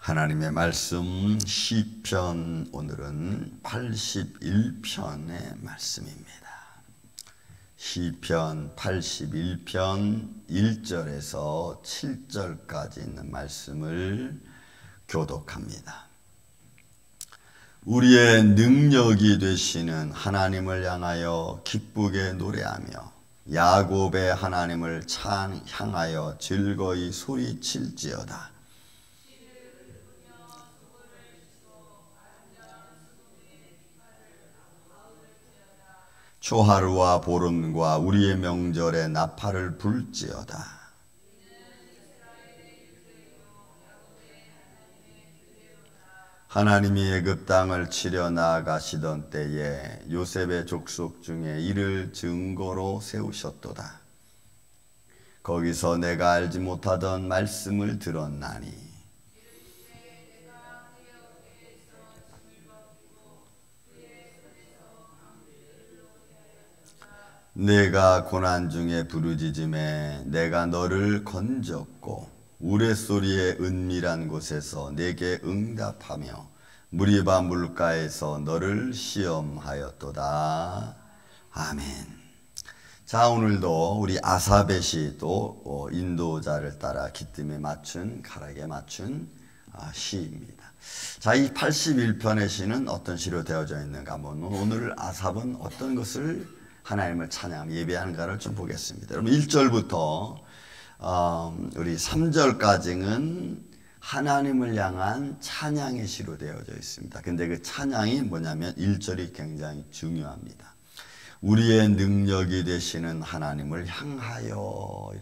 하나님의 말씀 시편 오늘은 81편의 말씀입니다. 시편 81편 1절에서 7절까지 있는 말씀을 교독합니다. 우리의 능력이 되시는 하나님을 향하여 기쁘게 노래하며 야곱의 하나님을 찬 향하여 즐거이 소리칠지어다. 초하루와 보름과 우리의 명절에 나팔을 불지어다. 하나님이 애굽 땅을 치려 나아가시던 때에 요셉의 족속 중에 이를 증거로 세우셨도다. 거기서 내가 알지 못하던 말씀을 들었나니 내가 고난 중에 부르짖음에 내가 너를 건졌고 우레소리의 은밀한 곳에서 내게 응답하며 무리바 물가에서 너를 시험하였도다. 아멘. 자 오늘도 우리 아사벳이 또 어, 인도자를 따라 기뜸에 맞춘 가락에 맞춘 아, 시입니다. 자, 이 81편의 시는 어떤 시로 되어져 있는가 하면 오늘 아삽은 어떤 것을 하나님을 찬양, 예배하는가를 좀 보겠습니다. 여러분 1절부터 어, 우리 3절까지는 하나님을 향한 찬양의 시로 되어져 있습니다. 근데 그 찬양이 뭐냐면 1절이 굉장히 중요합니다. 우리의 능력이 되시는 하나님을 향하여.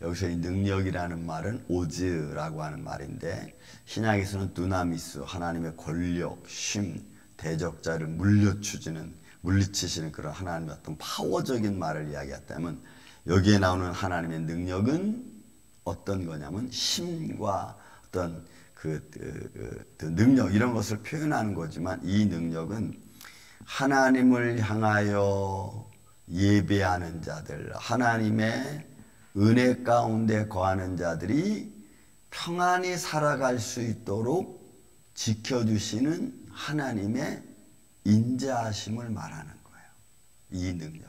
여기서 이 능력이라는 말은 오즈라고 하는 말인데 신약에서는 두나미스 하나님의 권력, 쉼, 대적자를 물려주지는 물리치시는 그런 하나님의 어떤 파워적인 말을 이야기했다면 여기에 나오는 하나님의 능력은 어떤 거냐면 힘과 어떤 그, 그, 그, 그 능력 이런 것을 표현하는 거지만 이 능력은 하나님을 향하여 예배하는 자들, 하나님의 은혜 가운데 거하는 자들이 평안히 살아갈 수 있도록 지켜주시는 하나님의 인자하심을 말하는 거예요. 이 능력.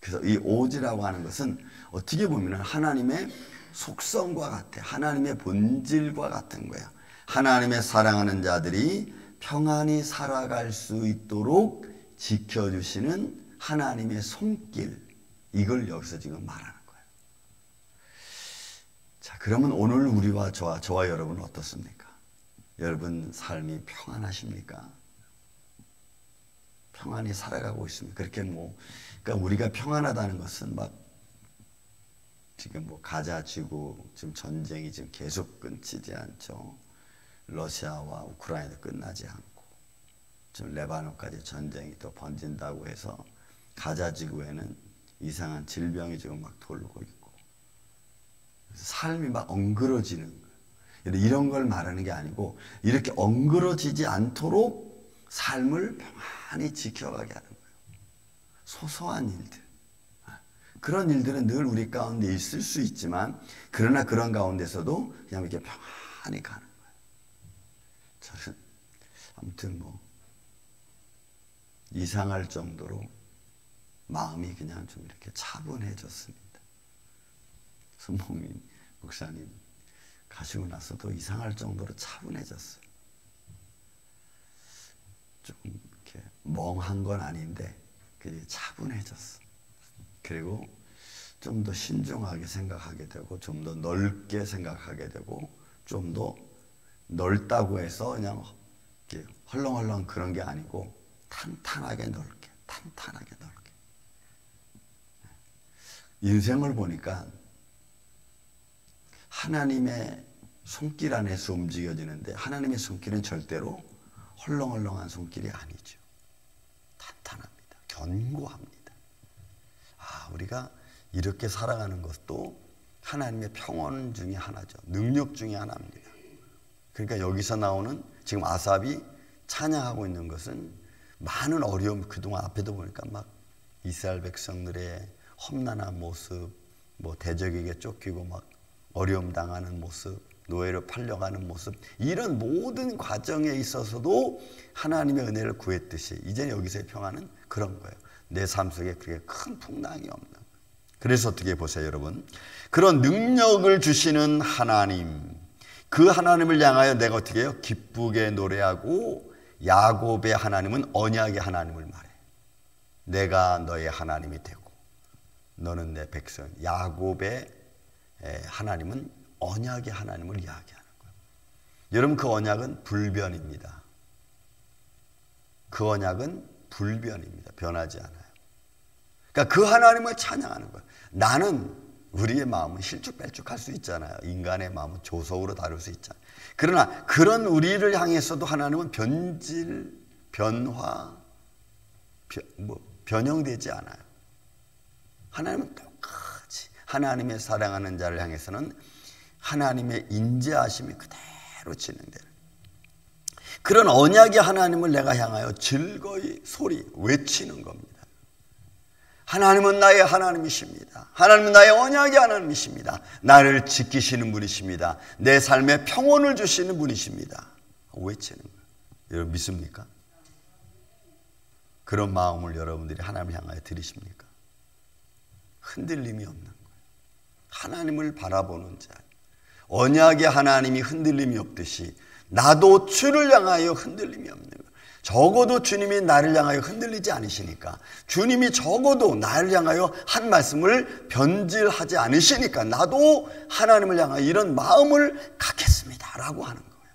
그래서 이 오지라고 하는 것은 어떻게 보면 하나님의 속성과 같아. 하나님의 본질과 같은 거예요. 하나님의 사랑하는 자들이 평안히 살아갈 수 있도록 지켜주시는 하나님의 손길. 이걸 여기서 지금 말하는 거예요. 자, 그러면 오늘 우리와 저와, 저와 여러분은 어떻습니까? 여러분 삶이 평안하십니까? 평안히 살아가고 있습니다. 그렇게 뭐, 그러니까 우리가 평안하다는 것은 막 지금 뭐 가자 지구 지금 전쟁이 지금 계속 끊지지 않죠. 러시아와 우크라이나 끝나지 않고 지금 레바논까지 전쟁이 또 번진다고 해서 가자 지구에는 이상한 질병이 지금 막 돌고 있고 삶이 막 엉그러지는 거예요. 이런 걸 말하는 게 아니고 이렇게 엉그러지지 않도록 삶을 평안히 지켜가게 하는 거예요. 소소한 일들. 그런 일들은 늘 우리 가운데 있을 수 있지만 그러나 그런 가운데서도 그냥 이렇게 평안히 가는 거예요. 저는 아무튼 뭐 이상할 정도로 마음이 그냥 좀 이렇게 차분해졌습니다. 손목민 목사님 가시고 나서도 이상할 정도로 차분해졌어요. 좀 이렇게 멍한 건 아닌데 차분해졌어. 그리고 좀 더 신중하게 생각하게 되고 좀 더 넓게 생각하게 되고 좀 더 넓다고 해서 그냥 헐렁헐렁 그런 게 아니고 탄탄하게 넓게 탄탄하게 넓게 인생을 보니까 하나님의 손길 안에서 움직여지는데 하나님의 손길은 절대로 헐렁헐렁한 손길이 아니죠. 탄탄합니다. 견고합니다. 아, 우리가 이렇게 살아가는 것도 하나님의 평온 중에 하나죠. 능력 중에 하나입니다. 그러니까 여기서 나오는 지금 아삽이 찬양하고 있는 것은 많은 어려움 그동안 앞에도 보니까 막 이스라엘 백성들의 험난한 모습, 뭐 대적에게 쫓기고 막 어려움 당하는 모습, 노예로 팔려가는 모습, 이런 모든 과정에 있어서도 하나님의 은혜를 구했듯이 이제 여기서의 평안은 그런 거예요. 내 삶 속에 그렇게 큰 풍랑이 없는. 그래서 어떻게 보세요, 여러분? 그런 능력을 주시는 하나님, 그 하나님을 향하여 내가 어떻게 해요? 기쁘게 노래하고 야곱의 하나님은 언약의 하나님을 말해. 내가 너의 하나님이 되고 너는 내 백성. 야곱의 하나님은 언약의 하나님을 이야기하는 거예요. 여러분 그 언약은 불변입니다. 그 언약은 불변입니다. 변하지 않아요. 그러니까 그 하나님을 찬양하는 거예요. 나는 우리의 마음은 실쭉뺄쭉할 수 있잖아요. 인간의 마음은 조속으로 다룰 수 있잖아요. 그러나 그런 우리를 향해서도 하나님은 변질, 변화, 변, 뭐 변형되지 않아요. 하나님은 똑같이 하나님의 사랑하는 자를 향해서는 하나님의 인재하심이 그대로 진행되는 그런 언약의 하나님을 내가 향하여 즐거이 소리 외치는 겁니다. 하나님은 나의 하나님이십니다. 하나님은 나의 언약의 하나님이십니다. 나를 지키시는 분이십니다. 내 삶에 평온을 주시는 분이십니다. 외치는 거예요. 여러분 믿습니까? 그런 마음을 여러분들이 하나님 향하여 드리십니까? 흔들림이 없는 거예요. 하나님을 바라보는 자. 언약의 하나님이 흔들림이 없듯이 나도 주를 향하여 흔들림이 없는 거예요. 적어도 주님이 나를 향하여 흔들리지 않으시니까 주님이 적어도 나를 향하여 한 말씀을 변질하지 않으시니까 나도 하나님을 향하여 이런 마음을 갖겠습니다 라고 하는 거예요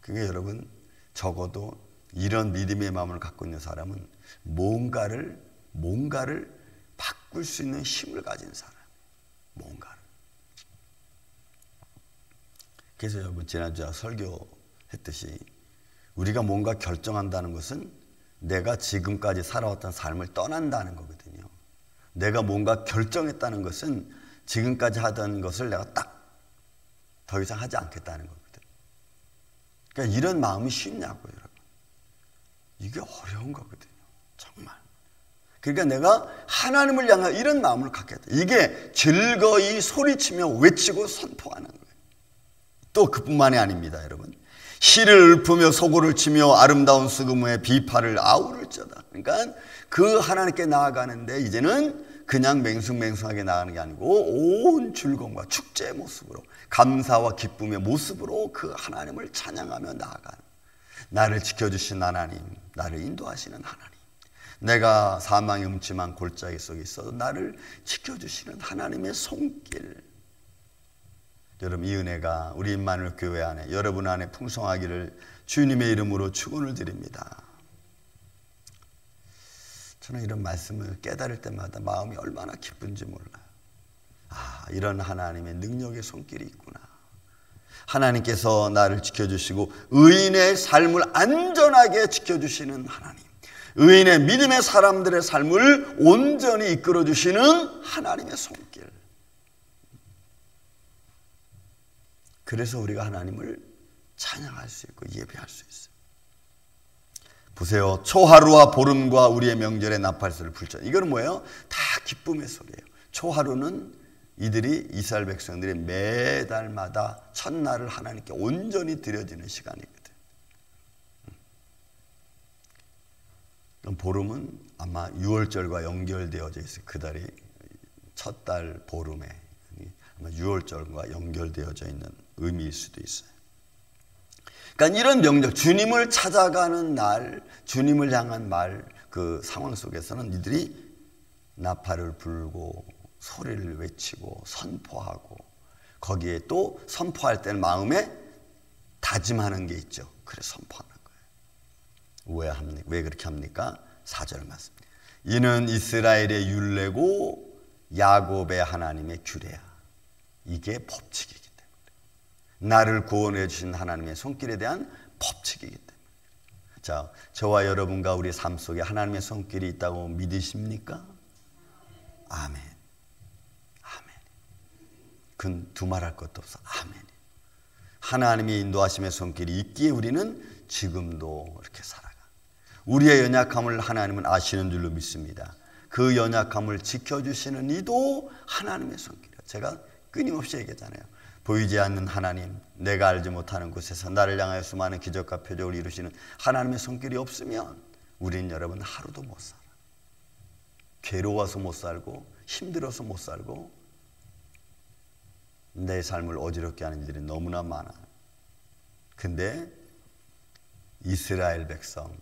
그게 여러분 적어도 이런 믿음의 마음을 갖고 있는 사람은 뭔가를 뭔가를 바꿀 수 있는 힘을 가진 사람 뭔가를 그래서 여러분 지난주에 설교했듯이 우리가 뭔가 결정한다는 것은 내가 지금까지 살아왔던 삶을 떠난다는 거거든요. 내가 뭔가 결정했다는 것은 지금까지 하던 것을 내가 딱 더 이상 하지 않겠다는 거거든. 그러니까 이런 마음이 쉽냐고요, 여러분. 이게 어려운 거거든요. 정말. 그러니까 내가 하나님을 향한 이런 마음을 갖겠다. 이게 즐거이 소리치며 외치고 선포하는. 또 그뿐만이 아닙니다, 여러분. 시를 읊으며 소고를 치며 아름다운 수금의 비파를 아우를쩌다. 그러니까 그 하나님께 나아가는데 이제는 그냥 맹숭맹숭하게 나가는 게 아니고 온 즐거움과 축제의 모습으로 감사와 기쁨의 모습으로 그 하나님을 찬양하며 나아가는 나를 지켜주신 하나님, 나를 인도하시는 하나님. 내가 사망의 음침한 골짜기 속에 있어도 나를 지켜주시는 하나님의 손길. 여러분 이 은혜가 우리 임마누 교회 안에 여러분 안에 풍성하기를 주님의 이름으로 축원을 드립니다. 저는 이런 말씀을 깨달을 때마다 마음이 얼마나 기쁜지 몰라요. 아, 이런 하나님의 능력의 손길이 있구나. 하나님께서 나를 지켜주시고 의인의 삶을 안전하게 지켜주시는 하나님. 의인의 믿음의 사람들의 삶을 온전히 이끌어주시는 하나님의 손길. 그래서 우리가 하나님을 찬양할 수 있고 예배할 수 있어요. 보세요. 초하루와 보름과 우리의 명절의 나팔소를 불죠. 이거는 뭐예요? 다 기쁨의 소리예요. 초하루는 이들이 이스라엘 백성들이 매달마다 첫날을 하나님께 온전히 드려지는 시간이거든. 보름은 아마 6월절과 연결되어져 있어요. 그 달이 첫 달 보름에 아마 6월절과 연결되어져 있는 의미일 수도 있어요. 그러니까 이런 명절, 주님을 찾아가는 날, 주님을 향한 말, 그 상황 속에서는 이들이 나팔을 불고 소리를 외치고 선포하고 거기에 또 선포할 때는 마음에 다짐하는 게 있죠. 그래서 선포하는 거예요. 왜 합니까? 왜 그렇게 합니까? 4절 말씀. 이는 이스라엘의 율례고 야곱의 하나님의 규례야. 이게 때문에. 나를 구원해 주신 하나님의 손길에 대한 법칙이기 때문에. 자, 저와 여러분과 우리 삶 속에 하나님의 손길이 있다고 믿으십니까? 아멘. 아멘. 그건 두말할 것도 없어. 아멘. 하나님의 인도하심의 손길이 있기에 우리는 지금도 이렇게 살아가. 우리의 연약함을 하나님은 아시는 줄로 믿습니다. 그 연약함을 지켜주시는 이도 하나님의 손길. 제가 끊임없이 얘기하잖아요. 보이지 않는 하나님, 내가 알지 못하는 곳에서 나를 향하여 수많은 기적과 표적을 이루시는 하나님의 손길이 없으면 우리는 여러분 하루도 못 살아. 괴로워서 못 살고 힘들어서 못 살고 내 삶을 어지럽게 하는 일들이 너무나 많아. 근데 이스라엘 백성,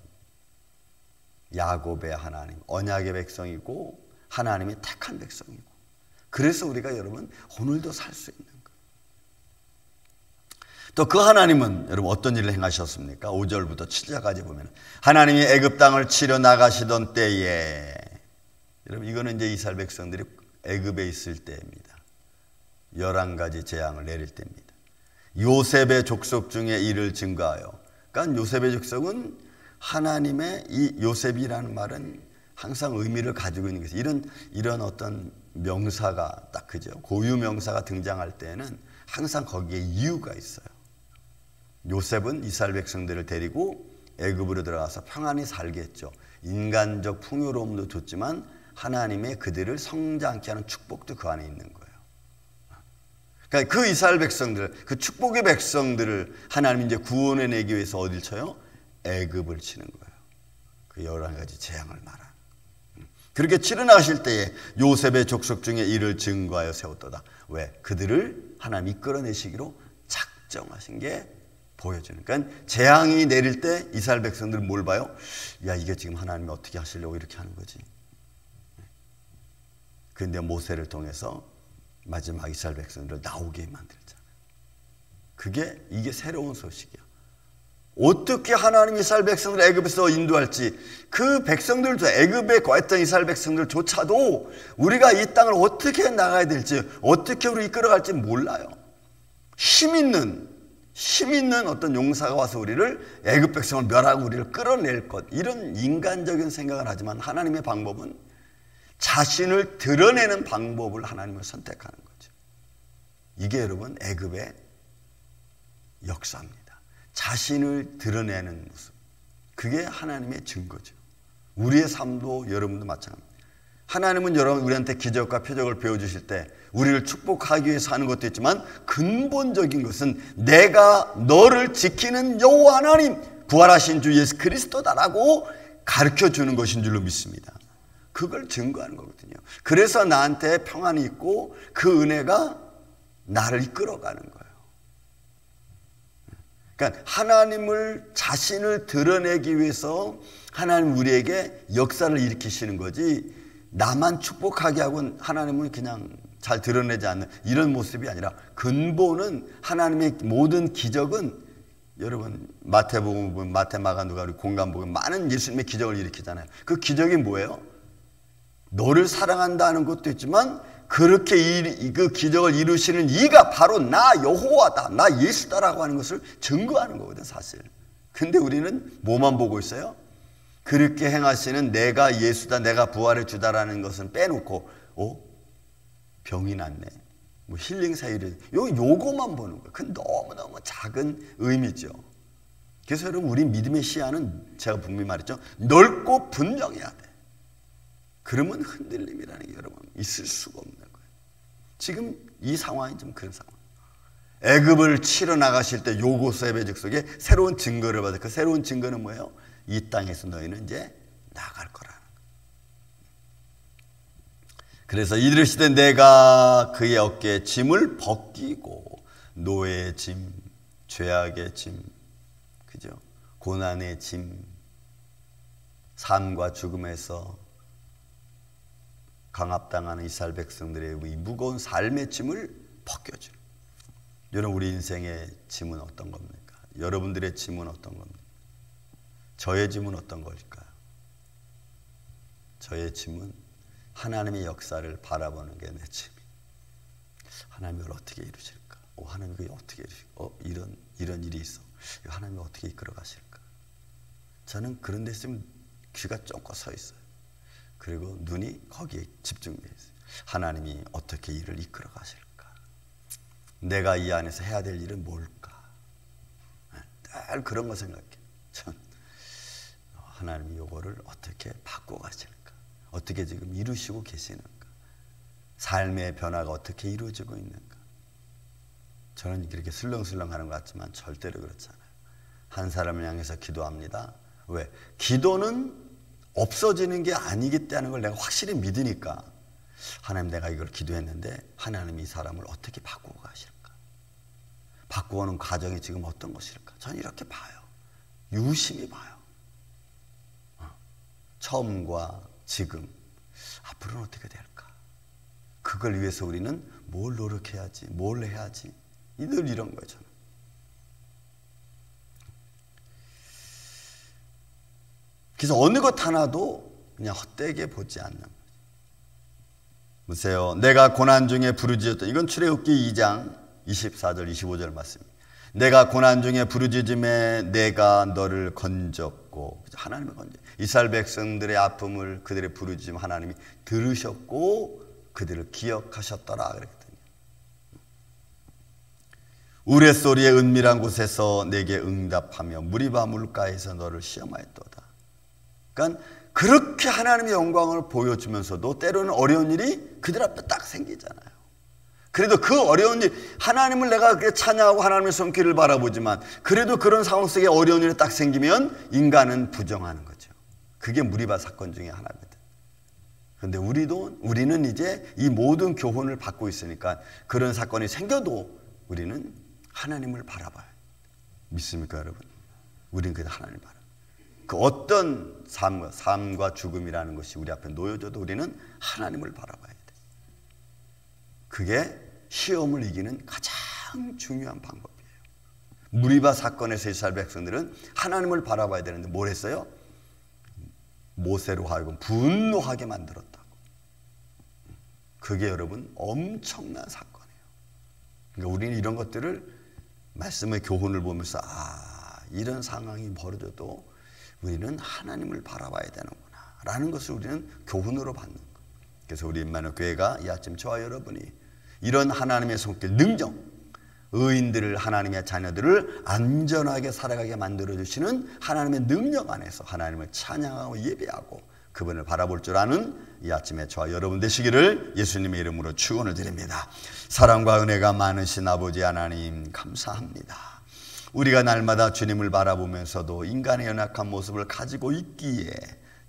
야곱의 하나님, 언약의 백성이고 하나님의 택한 백성이고 그래서 우리가 여러분 오늘도 살 수 있는. 또 그 하나님은 여러분 어떤 일을 행하셨습니까? 5절부터 7절까지 보면 하나님이 애굽 땅을 치러 나가시던 때에 여러분 이거는 이제 이스라엘 백성들이 애굽에 있을 때입니다. 11가지 재앙을 내릴 때입니다. 요셉의 족속 중에 이를 증거하여 그러니까 요셉의 족속은 하나님의 이 요셉이라는 말은 항상 의미를 가지고 있는 것이 이런 이런 어떤 명사가 딱 그죠 고유 명사가 등장할 때는 항상 거기에 이유가 있어요. 요셉은 이스라엘 백성들을 데리고 애굽으로 들어가서 평안히 살겠죠. 인간적 풍요로움도 좋지만 하나님의 그들을 성장케 하는 축복도 그 안에 있는 거예요. 그러니까 그 이스라엘 백성들, 그 축복의 백성들을 하나님 이제 구원해 내기 위해서 어딜 쳐요? 애굽을 치는 거예요. 그 여러 가지 재앙을 말하 그렇게 치러 나가실 때에 요셉의 족속 중에 이를 증거하여 세웠도다. 왜? 그들을 하나님 이끌어내시기로 작정하신 게 보여주는. 그러니까 재앙이 내릴 때 이스라엘 백성들은 뭘 봐요? 야 이게 지금 하나님이 어떻게 하시려고 이렇게 하는 거지. 근데 모세를 통해서 마지막 이스라엘 백성들을 나오게 만들잖아요. 그게 이게 새로운 소식이야. 어떻게 하나님이 이스라엘 백성들을 애굽에서 인도할지 그 백성들도 애굽에 거했던 이스라엘 백성들조차도 우리가 이 땅을 어떻게 나가야 될지 어떻게 우리 이끌어갈지 몰라요. 힘 있는 힘 있는 어떤 용사가 와서 우리를 애굽 백성을 멸하고 우리를 끌어낼 것 이런 인간적인 생각을 하지만 하나님의 방법은 자신을 드러내는 방법을 하나님을 선택하는 거죠. 이게 여러분 애굽의 역사입니다. 자신을 드러내는 모습. 그게 하나님의 증거죠. 우리의 삶도 여러분도 마찬가지입니다. 하나님은 여러분 우리한테 기적과 표적을 배워주실 때 우리를 축복하기 위해서 하는 것도 있지만 근본적인 것은 내가 너를 지키는 여호와 하나님 부활하신 주 예수 그리스도다라고 가르쳐 주는 것인 줄로 믿습니다. 그걸 증거하는 거거든요. 그래서 나한테 평안이 있고 그 은혜가 나를 이끌어가는 거예요. 그러니까 하나님을 자신을 드러내기 위해서 하나님 우리에게 역사를 일으키시는 거지 나만 축복하게 하고 하나님은 그냥 잘 드러내지 않는 이런 모습이 아니라 근본은 하나님의 모든 기적은 여러분 마태복음 마태마가 누가 우리 공간복음 많은 예수님의 기적을 일으키잖아요. 그 기적이 뭐예요? 너를 사랑한다는 것도 있지만 그렇게 이, 그 기적을 이루시는 이가 바로 나 여호와다, 나 예수다라고 하는 것을 증거하는 거거든 사실. 근데 우리는 뭐만 보고 있어요? 그렇게 행하시는 내가 예수다, 내가 부활해 주다라는 것은 빼놓고, 어? 병이 났네. 뭐 힐링 사유를, 요, 요거만 보는 거예요. 그 너무너무 작은 의미죠. 그래서 여러분, 우리 믿음의 시야는 제가 분명히 말했죠. 넓고 분명해야 돼. 그러면 흔들림이라는 게 여러분 있을 수가 없는 지금 이 상황이 좀 그런 상황. 애굽을 치러 나가실 때 요고수의 즉속에 새로운 증거를 받아. 그 새로운 증거는 뭐예요? 이 땅에서 너희는 이제 나갈 거라는 그래서 이르시되 내가 그의 어깨에 짐을 벗기고 노예의 짐, 죄악의 짐, 그죠? 고난의 짐, 삶과 죽음에서 강압당하는 이스라엘 백성들의 이 무거운 삶의 짐을 벗겨주는. 여러분 우리 인생의 짐은 어떤 겁니까? 여러분들의 짐은 어떤 겁니까? 저의 짐은 어떤 걸까요? 저의 짐은 하나님의 역사를 바라보는 게 내 짐이. 하나님이 걸 어떻게 이루실까? 어, 하나님 이 어떻게 이루실까? 어, 이런 이런 일이 있어. 하나님이 어떻게 이끌어 가실까? 저는 그런 데 있으면 귀가 쫑긋 서 있어요. 그리고 눈이 거기에 집중되어 있어요. 하나님이 어떻게 일을 이끌어 가실까? 내가 이 안에서 해야 될 일은 뭘까? 늘 그런 거 생각해. 전 하나님이 요거를 어떻게 바꿔 가실까? 어떻게 지금 이루시고 계시는가? 삶의 변화가 어떻게 이루어지고 있는가? 저는 그렇게 슬렁슬렁 하는 것 같지만 절대로 그렇지 않아요. 한 사람을 향해서 기도합니다. 왜? 기도는 없어지는 게 아니기 때문에 걸 내가 확실히 믿으니까 하나님 내가 이걸 기도했는데 하나님이 이 사람을 어떻게 바꾸고 가실까? 바꾸어는 과정이 지금 어떤 것일까? 저는 이렇게 봐요. 유심히 봐요. 어. 처음과 지금 앞으로는 어떻게 될까? 그걸 위해서 우리는 뭘 노력해야지, 뭘 해야지. 늘 이런 거죠. 그래서 어느 것 하나도 그냥 헛되게 보지 않는 거죠. 보세요. 내가 고난 중에 부르짖었던 이건 출애굽기 2장 24절 25절 말씀입니다. 내가 고난 중에 부르짖음에 내가 너를 건졌고 하나님을 건져. 이스라엘 백성들의 아픔을 그들의 부르짖음 하나님이 들으셨고 그들을 기억하셨더라 그랬거든요. 우레소리의 은밀한 곳에서 내게 응답하며 무리바 물가에서 너를 시험하였도다. 그러니까 그렇게 하나님의 영광을 보여주면서도 때로는 어려운 일이 그들 앞에 딱 생기잖아요. 그래도 그 어려운 일, 하나님을 내가 찬양하고 하나님의 손길을 바라보지만 그래도 그런 상황 속에 어려운 일이 딱 생기면 인간은 부정하는 거죠. 그게 무리바 사건 중에 하나거든. 그런데 우리도, 우리는 이제 이 모든 교훈을 받고 있으니까 그런 사건이 생겨도 우리는 하나님을 바라봐요. 믿습니까, 여러분? 우리는 그냥 하나님을 바라. 그 어떤 삶, 삶과 죽음이라는 것이 우리 앞에 놓여져도 우리는 하나님을 바라봐야 돼. 그게 시험을 이기는 가장 중요한 방법이에요. 무리바 사건에서 이스라엘 백성들은 하나님을 바라봐야 되는데 뭘 했어요? 모세로 하여금 분노하게 만들었다고. 그게 여러분 엄청난 사건이에요. 그러니까 우리는 이런 것들을 말씀의 교훈을 보면서 아 이런 상황이 벌어져도 우리는 하나님을 바라봐야 되는구나 라는 것을 우리는 교훈으로 받는 거 그래서 우리 임마누 교회가 이 아침 저와 여러분이 이런 하나님의 손길 능정 의인들을 하나님의 자녀들을 안전하게 살아가게 만들어 주시는 하나님의 능력 안에서 하나님을 찬양하고 예배하고 그분을 바라볼 줄 아는 이 아침에 저와 여러분 되시기를 예수님의 이름으로 축원을 드립니다. 사랑과 은혜가 많으신 아버지 하나님 감사합니다. 우리가 날마다 주님을 바라보면서도 인간의 연약한 모습을 가지고 있기에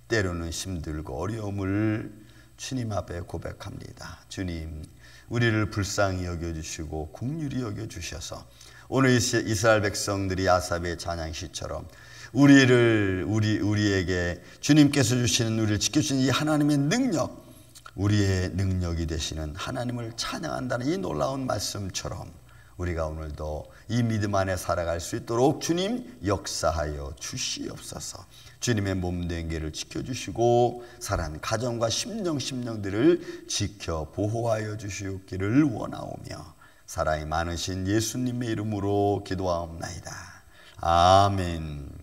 때로는 힘들고 어려움을 주님 앞에 고백합니다. 주님, 우리를 불쌍히 여겨주시고 국률이 여겨주셔서 오늘 이스라엘 백성들이 아삽의 찬양시처럼 우리를 우리 우리에게 주님께서 주시는 우리를 지켜주시는 이 하나님의 능력, 우리의 능력이 되시는 하나님을 찬양한다는 이 놀라운 말씀처럼 우리가 오늘도 이 믿음 안에 살아갈 수 있도록 주님 역사하여 주시옵소서. 주님의 몸된 길을 지켜주시고 사랑 가정과 심령 심령들을 지켜 보호하여 주시옵기를 원하오며 사랑이 많으신 예수님의 이름으로 기도하옵나이다. 아멘.